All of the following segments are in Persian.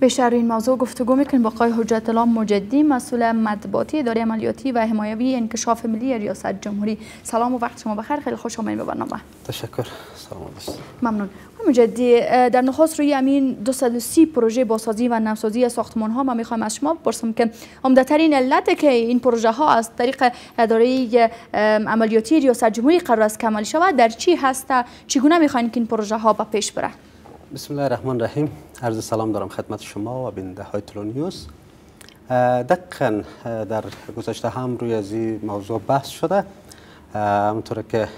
بیشتر این موضوع گفتگو می‌کنیم با آقای حجت الله مجدی مسئول مطبوعاتی اداره عملیاتی و حمایوی انکشاف ملی ریاست جمهوری. سلام و وقت شما بخیر. خیلی خوش آمدید به برنامه. تشکر. سلام ممنون. مجدی در نخست روی امین 230 پروژه بازسازی و نوسازی ساختمان ها ما می‌خوایم از شما بپرسم که عمده ترین علت که این پروژه ها از طریق اداره عملیاتی ریاست جمهوری قرار است کمال شود در چی هست؟ چگونه می‌خواین که این پروژه ها به پیش بره؟ بسم الله الرحمن الرحیم عرض سلام دارم خدمت شما و بیننده های تلونیوز دقیقا در گذشته هم روی از این موضوع بحث شده همونطور که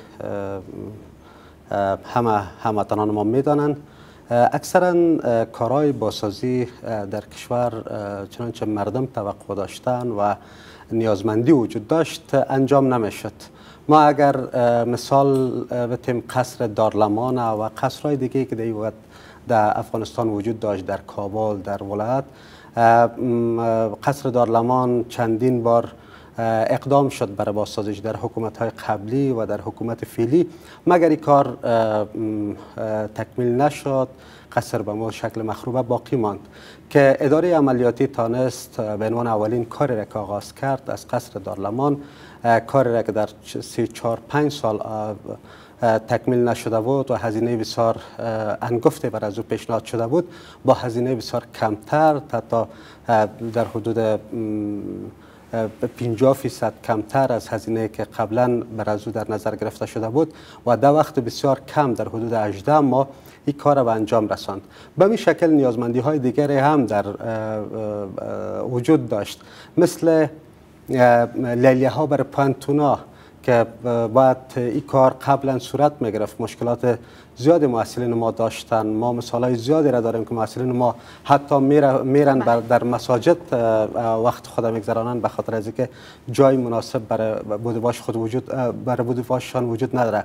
همه هموطنان ما می‌دانند اکثرا کارهای باسازی در کشور چنانچه مردم توقع داشتن و نیازمندی وجود داشت انجام نمی‌شد. ما اگر مثال بتیم قصر دارلمان و قصرهای دیگه که در وقت در افغانستان وجود داشت در کابل در ولایت قصر دارلمان چندین بار اقدام شد برای بازسازیش در حکومت های قبلی و در حکومت فیلی مگر این کار تکمیل نشد؟ قصر به مو شکل مخروبه باقی ماند. که اداره عملیاتی تانست به عنوان اولین کاری را که آغاز کرد از قصر دارلمان کاری را که در سی چار پنج سال تکمیل نشده بود و هزینه بسیار انگفته بر از او پیشنهاد شده بود با هزینه بسیار کمتر حتی در حدود 50 فیصد کمتر از هزینه که قبلا بر از او در نظر گرفته شده بود و در وقت بسیار کم در حدود 18 ماه این کار به انجام رساند. به این شکل نیازمندی های دیگری هم در وجود داشت. مثل لیلیه ها بر پانتونا که باید این کار قبلا صورت می‌گرفت. مشکلات زیاد محصلین ما داشتن. ما مثال های زیادی را داریم که محصلین ما حتی میرن در مساجد وقت خود میگذرانند به خاطر از اینکه جای مناسب برای بودواش خود وجود برای بودواششان وجود نداره.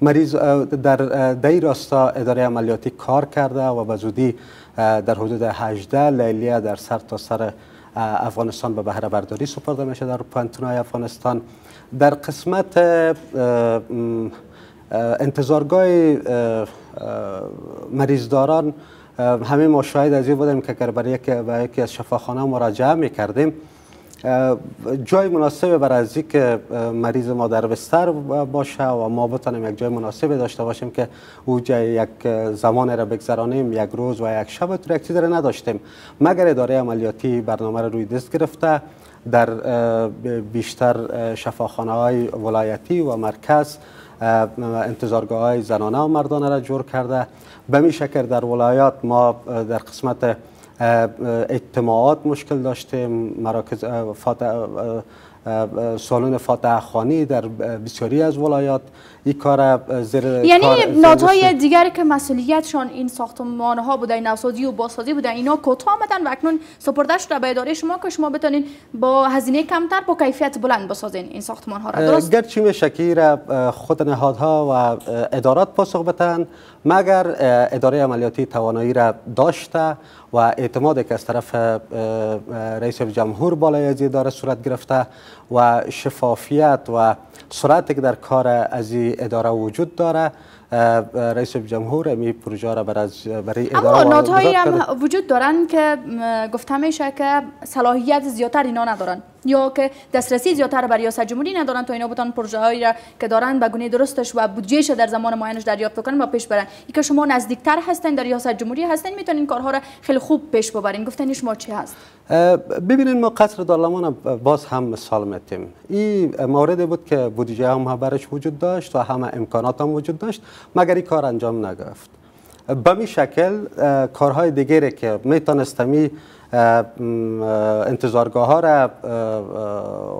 مریض در دای راستا اداره عملیاتی کار کرده و به زودی در حدود 18 لیلیه در سر تا سر افغانستان به بهره برداری سپرده میشه در پانتونای افغانستان. در قسمت انتظارگاه مریضداران همه ما شاهد از این بودیم که برای یکی از شفاخانه مراجعه می‌کردیم. جای مناسب برای از که مریض ما در بستر باشه و ما بتانیم یک جای مناسب داشته باشیم که او جای یک زمان را بگذرانیم یک روز و یک شب تو چیز را نداشتیم. مگر اداره عملیاتی برنامه را روی دست گرفته در بیشتر شفاخانه های ولایتی و مرکز انتظارگاه های زنانه و مردانه را جور کرده. به می شکل در ولایات ما در قسمت اجتماعات مشکل داشتیم مراکز سالن فاتح خانی در بسیاری از ولایات این کار زیر یعنی ناتهای دیگری که مسئولیتشان این ساختمان ها بوده نوسازی و بازسازی بوده اینا کوتاه آمدن و اکنون سپرده شده به اداره شما که شما بتونین با هزینه کمتر با کیفیت بلند بسازین این ساختمان ها را درست؟ گرچه میشه را خود نهادها و ادارات پاسخ بتن مگر اداره عملیاتی توانایی را داشته و اعتماد که از طرف رئیس جمهور بالای از اداره صورت گرفته و شفافیت و سرعتی که در کار از اداره وجود داره رئیس جمهور امی پروژه را برای اداره اما نادهایی هم وجود دارن که گفته میشه که صلاحیت زیادتر اینا ندارن. یا که دسترسی زیادتر بر ریاست جمهوری ندارن تا اینا بتان پروژه هایی را که دارن به گونه درستش و بودجهش در زمان معینش دریافت کنن و پیش برن. ای که شما نزدیکتر هستین در ریاست جمهوری هستین می‌تونین کارها را خیلی خوب پیش ببرین. گفتن شما چی هست؟ ببینین ما قصر دارلمان باز هم مثال میتیم این موردی بود که بودجه هم برش وجود داشت و همه امکانات هم وجود داشت مگر این کار انجام نگرفت. به می شکل کارهای دیگری که میتونستمی انتظارگاه ها را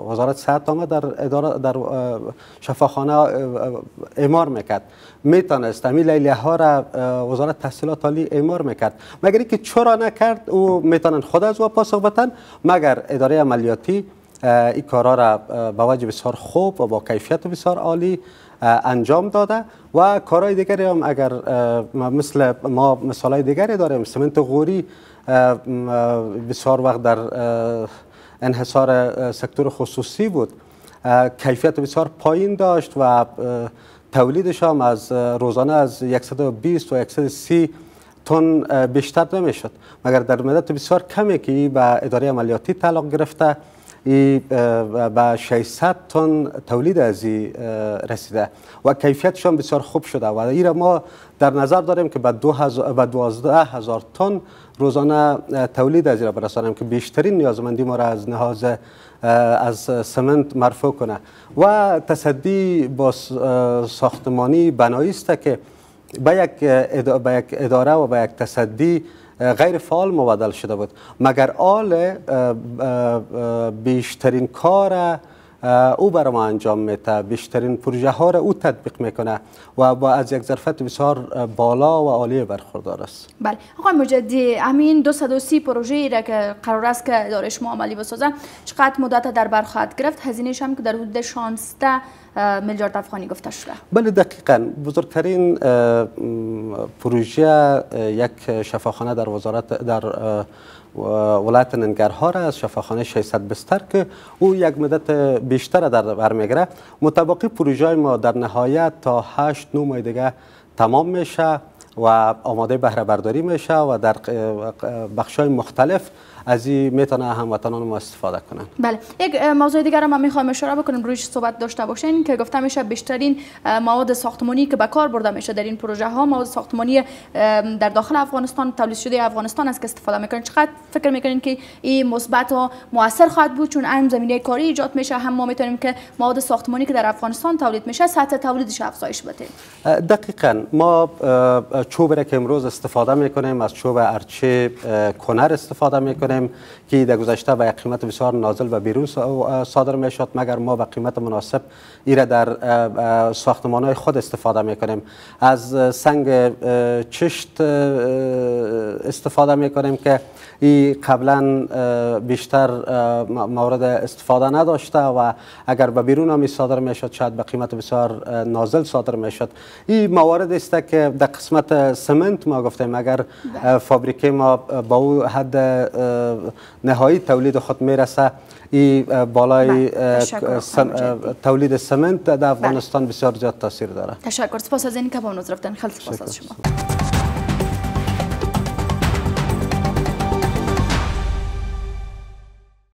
وزارت صحت آمد در اداره در شفاخانه اعمار می‌کرد. می‌تونست امی لیلیه ها را وزارت تحصیلات عالی اعمار می‌کرد. مگر اینکه چرا نکرد؟ او می‌تونن خود از او پاسخ بتن مگر اداره عملیاتی این کارا را با وجه بسیار خوب و با کیفیت بسیار عالی انجام داده و کارهای دیگری هم اگر مثل ما مثال دیگری داریم. سمنت غوری بسیار وقت در انحصار سکتور خصوصی بود. کیفیت بسیار پایین داشت و تولیدش هم از روزانه از 120 و 130 تن بیشتر نمی‌شد. مگر در مدت بسیار کمی که به اداره عملیاتی تعلق گرفته به 600 تن تولید از رسیده. و کیفیتشان بسیار خوب شده. و ایره ما در نظر داریم که به 12 هزار تن روزانه تولید از را برسانیم که بیشترین نیازمندی ما را از نهاز از سمنت مرفوع کنه. و تصدی با ساختمانی بنایی است که به یک اداره و به یک تصدی غیر فعال مبادل شده بود. مگر آل بیشترین کار او برای ما انجام میده؟ بیشترین پروژه ها را او تطبیق می‌کنه و با از یک ظرفیت بسیار بالا و عالی برخوردار است. بله. آقای مجدی همین 230 پروژه را که قرار است که اداره شما عملی بسازن چقدر مدت در بر خواهد گرفت؟ هزینهش هم که در حدود 16 میلیارد افغانی گفته شده. بله دقیقا. بزرگترین پروژه یک شفاخانه در وزارت در ولایت ننگرهار از شفاخانه 600 بستر که او یک مدت بیشتر در بر می‌گیره متباقی پروژه ما در نهایت تا 8 9 ماه دیگه تمام میشه و آماده بهره برداری میشه و در بخش های مختلف از این می‌تونه هموطنان ما استفاده کنن. بله. یک موضوع دیگر هم می‌خوایم اشاره بکنیم رویش صحبت داشته باشین که گفته میشه بیشترین مواد ساختمانی که به کار برده میشه در این پروژه ها مواد ساختمانی در داخل افغانستان تولید شده افغانستان است که استفاده می‌کنن. چقدر فکر می‌کنین که این مثبت و موثر خواهد بود؟ چون اهم زمینه کاری ایجاد میشه. هم ما می‌تونیم که مواد ساختمانی که در افغانستان تولید میشه سطح تولیدش افزایش بده. دقیقا. ما چوب که امروز استفاده می‌کنیم از چوب ارچه کنر استفاده می‌کنیم. که در گذشته به قیمت بسیار نازل و بیرون صادر می شد مگر ما به قیمت مناسب ایره در ساختمان های خود استفاده می کنیم از سنگ چشت استفاده می کنیم که ای قبلا بیشتر مورد استفاده نداشته و اگر به بیرون هم صادر می شد شاید به قیمت بسیار نازل صادر می شد این موارد است که در قسمت سمنت ما گفتیم اگر. فابریکه ما با او حد نهایی تولید خود می‌رسه ای بالای بله، تولید سمنت در افغانستان بله. بسیار زیاد تاثیر داره. تشکر. سپاس از اینکه با رفتن. خیلی سپاس از شما.